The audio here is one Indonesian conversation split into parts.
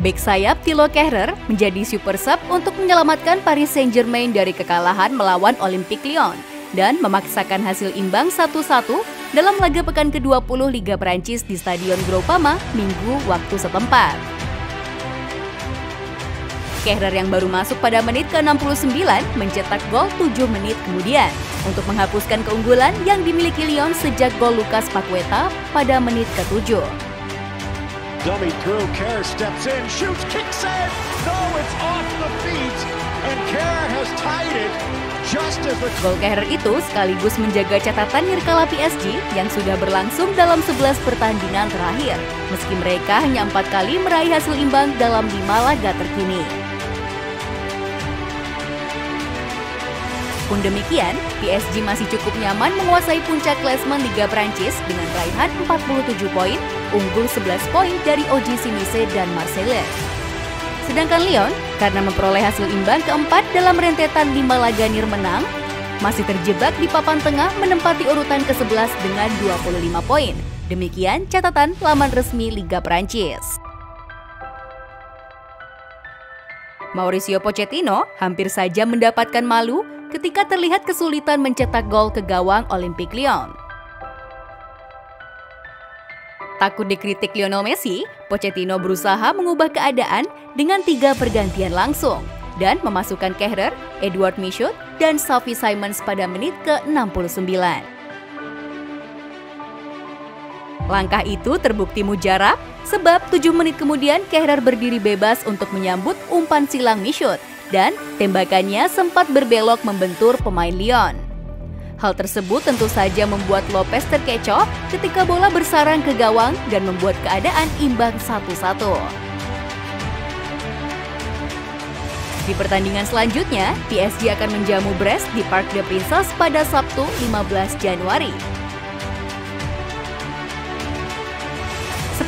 Bek sayap Tilo Kehrer menjadi super sub untuk menyelamatkan Paris Saint-Germain dari kekalahan melawan Olympique Lyon dan memaksakan hasil imbang 1-1 dalam laga pekan ke-20 Liga Prancis di Stadion Groupama Minggu waktu setempat. Kehrer yang baru masuk pada menit ke-69 mencetak gol 7 menit kemudian untuk menghapuskan keunggulan yang dimiliki Lyon sejak gol Lukas Paqueta pada menit ke-7. Dummy through, Kerr steps in, shoots, kicks in. No, it's off the feet, and Kerr has tied it just as the... Gol Kehrer itu sekaligus menjaga catatan Nirkala PSG yang sudah berlangsung dalam 11 pertandingan terakhir, meski mereka hanya empat kali meraih hasil imbang dalam lima laga terkini. Pun demikian, PSG masih cukup nyaman menguasai puncak klasemen Liga Prancis dengan raihan 47 poin, unggul 11 poin dari OGC Nice dan Marseille. Sedangkan Lyon, karena memperoleh hasil imbang keempat dalam rentetan 5 laga menang, masih terjebak di papan tengah menempati urutan ke-11 dengan 25 poin. Demikian catatan laman resmi Liga Prancis. Mauricio Pochettino hampir saja mendapatkan malu ketika terlihat kesulitan mencetak gol ke gawang Olympique Lyon. Takut dikritik Lionel Messi, Pochettino berusaha mengubah keadaan dengan tiga pergantian langsung dan memasukkan Kehrer, Edward Michut, dan Sophie Simons pada menit ke-69. Langkah itu terbukti mujarab sebab tujuh menit kemudian Kehrer berdiri bebas untuk menyambut umpan silang Michut dan tembakannya sempat berbelok membentur pemain Lyon. Hal tersebut tentu saja membuat Lopez terkecoh ketika bola bersarang ke gawang dan membuat keadaan imbang satu-satu. Di pertandingan selanjutnya, PSG akan menjamu Brest di Parc des Princes pada Sabtu 15 Januari.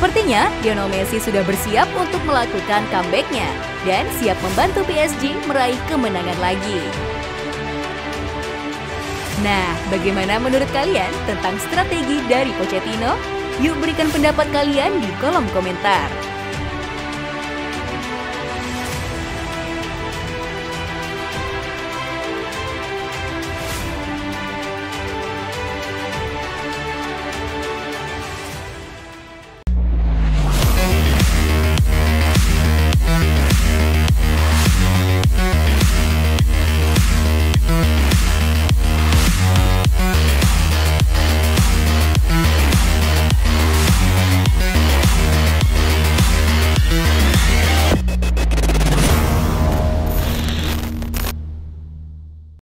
Sepertinya Lionel Messi sudah bersiap untuk melakukan comebacknya dan siap membantu PSG meraih kemenangan lagi. Nah, bagaimana menurut kalian tentang strategi dari Pochettino? Yuk berikan pendapat kalian di kolom komentar.